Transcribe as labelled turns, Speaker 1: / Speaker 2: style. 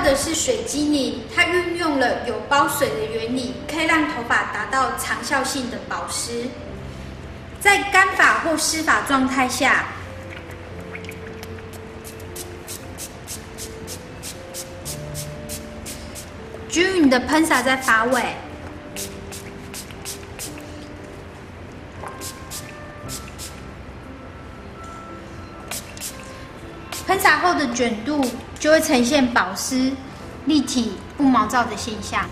Speaker 1: 的是水基泥，它运用了有包水的原理，可以让头发达到长效性的保湿。在干发或湿发状态下，均匀的喷洒在发尾。喷洒后的卷度就会呈现保湿、立体、不毛躁的现象。